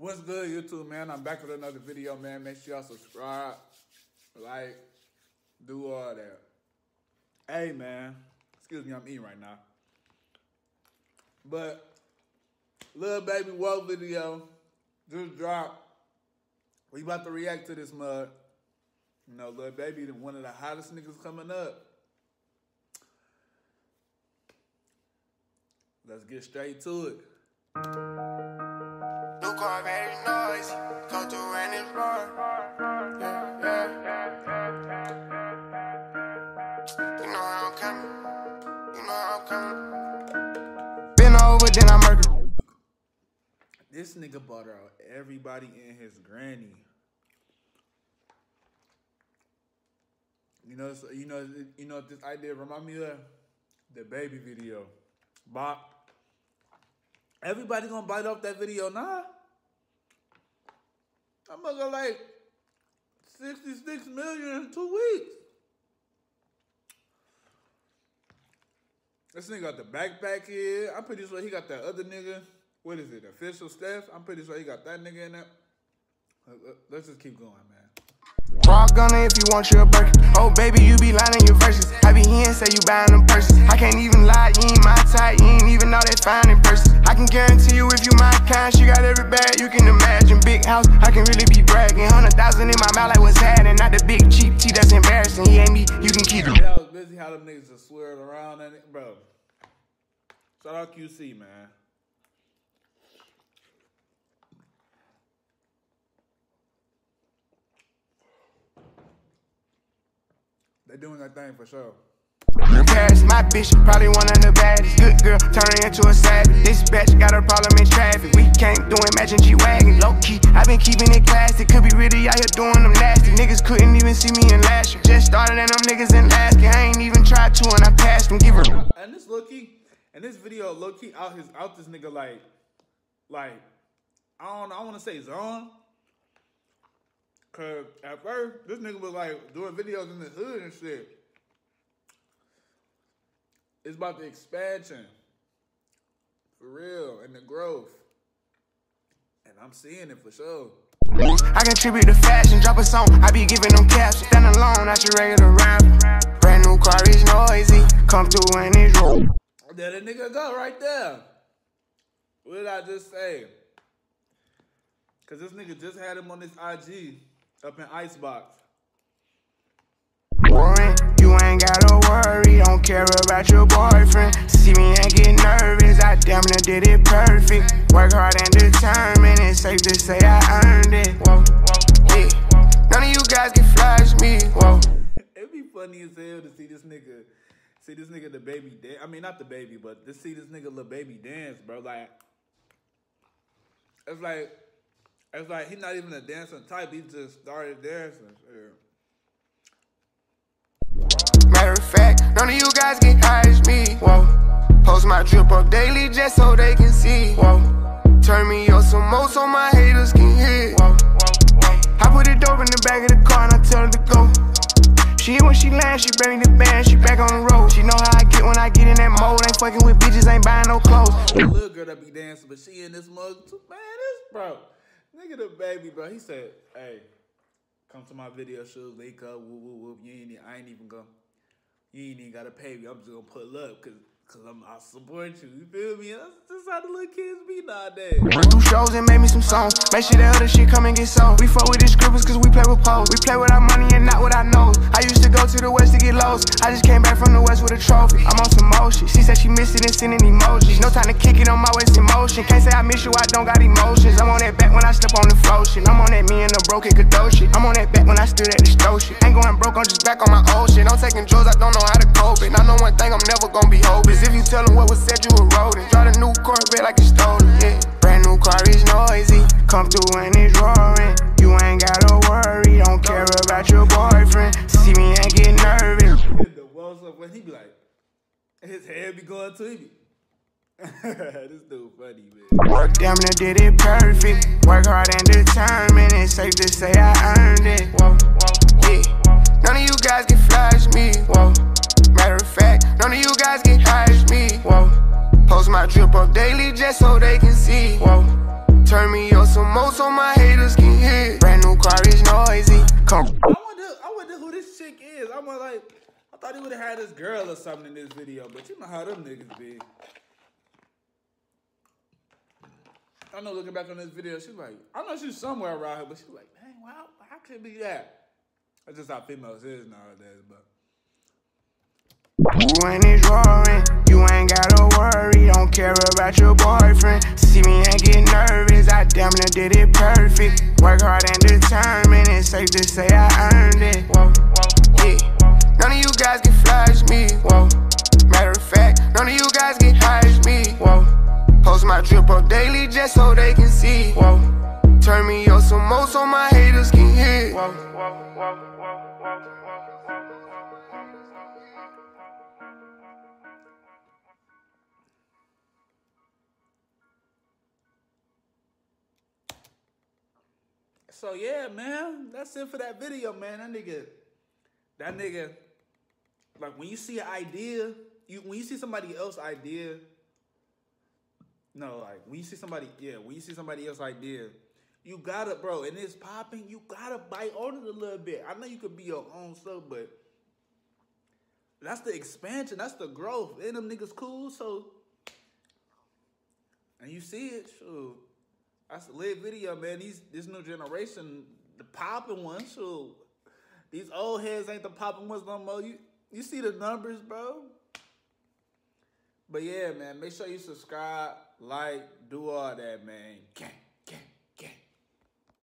What's good, YouTube, man? I'm back with another video, man. Make sure y'all subscribe, like, do all that. Hey, man. Excuse me, I'm eating right now. But, Lil Baby Woah video just dropped. We about to react to this mud. You know, Lil Baby, one of the hottest niggas coming up. Let's get straight to it. Been over, then I. This nigga bought out everybody in his granny. You know, so, you know, you know. This idea remind me of DaBaby video. Bop. Everybody gonna bite off that video, nah. I'm gonna go like 66 million in two weeks. This nigga got the backpack here. I'm pretty sure he got that other nigga. What is it? Official Steph? I'm pretty sure he got that nigga in uh, Let's just keep going, man. Rock gunner if you want your burger. Oh, baby, you be lying in your verses. I be here and say you buying them purses. I can't even lie, you ain't my type. You ain't even know that fine in person. I can guarantee you if you kind, she got every bag you can imagine. Big house, I can really be bragging. Hundred thousand in my mouth, like what's happening. Not the big cheap tea that's embarrassing. He ain't me, you can keep it. Yeah, I was busy how them niggas just swearing around and bro. Shout out QC, man. They're doing their thing for sure. Paris, my bitch, probably one of the baddest. Good girl, turning into a savage. This bitch got a problem in traffic. We can't do imagine G Wagon. Low key, i been keeping it classy. Could be really out here doing them nasty. Niggas couldn't even see me in last year. Just started and them niggas in last. I ain't even tried to and I passed them. Give her. And this low key, and this video low key out his out this nigga like, like, I don't I want to say zone. Cause at first this nigga was like doing videos in the hood and shit. It's about the expansion, for real, and the growth, and I'm seeing it for sure. I contribute to fashion, drop a song, I be giving them captions. Stand alone, not your regular rapper. Brand new car is noisy, come through and it's roll. There the nigga go right there. What did I just say? Cause this nigga just had him on this IG up in Icebox. Ain't gotta worry, don't care about your boyfriend. See me and get nervous, I damn near did it perfect. Work hard and determined, it's safe to say I earned it. Whoa, yeah. None of you guys can flash me. Whoa. It'd be funny as hell to see this nigga, see this nigga DaBaby dance. I mean, not DaBaby, but to see this nigga Lil Baby dance, bro. Like, it's like, it's like he's not even a dancing type. He just started dancing. Yeah. Matter of fact, none of you guys get high as me. Whoa. Post my drip up daily just so they can see. Whoa. Turn me up some more so my haters can hear. Whoa. I put it dope in the back of the car and I tell her to go. She hit when she lands, she bring the band, she back on the road. She know how I get when I get in that mode. Ain't fucking with bitches, ain't buying no clothes. The little girl that be dancing, but she in this mug too. Man, this bro, nigga DaBaby, bro. He said, "Hey, come to my video shoot, link up, whoop whoop whoop. You ain't, I ain't even gonna, you ain't even gotta pay me. I'm just gonna pull up, cause, cause I'm, I support you. You feel me? That's just how the little kids be nowadays. Went through shows and make me some songs. Make sure that other shit come and get sold. We fuck with the scribbles cause we play with pose. We play with our money and not with our nose. I used to go to the west to get lost. I just came back from the west with a trophy. I'm on some motion. She said she missed it and sending emojis. No time to kick it on my waist in motion. Can't say I miss you, I don't got emotions. I'm on that back when I step on the flow shit. I'm on that me and the broken Godot shit. I'm on that back when I stood at the stove shit. Ain't going broke, I'm just back on my old shit. I'm taking drugs, I don't know how to cope it. I know one thing, I'm never gonna be hopeless. If you tell them what was said, you a rodent. Drive a new Corvette like it's stolen, yeah. Brand new car is noisy. Come through and it's roaring. You ain't gotta worry, don't care about your boyfriend. See me and get nervous. the walls up when he be like, his head be going to him. this dude funny, man. Work damn near did it perfect. Work hard and determined. It's safe to say I earned it. Whoa, yeah. None of you guys can flash me. drip up daily just so they can see. Whoa. Turn me up some more so my haters can hear. Brand new car is noisy. Come. I wonder, I wonder who this chick is. I'm like, I thought he would have had this girl or something in this video, but you know how them niggas be. I know looking back on this video, she's like, I know she's somewhere around here, but she's like, dang, wow, how could be that? That's just how females is nowadays, but. When it's roaring, you ain't gotta worry. Don't care about your boyfriend. See me and get nervous. I damn near did it perfect. Work hard and determined. It's safe to say I earned it. Whoa, yeah. None of you guys can flash me. Whoa. Matter of fact, none of you guys can hide me. Whoa. Post my drip up daily just so they can see. Whoa. Turn me up some more so my haters can hear. Whoa, whoa, whoa, whoa, whoa, So yeah, man, that's it for that video, man. That nigga, that nigga, like when you see an idea, you when you see somebody else idea, no, like when you see somebody, yeah, when you see somebody else idea, you gotta, bro, and it's popping, you gotta bite on it a little bit. I know you could be your own stuff, but that's the expansion, that's the growth. And them niggas cool, so and you see it, sure. That's a lit video, man. These this new generation, the popping ones, sure. These old heads ain't the popping ones no more. You you see the numbers, bro. But yeah, man, make sure you subscribe, like, do all that, man. Gang.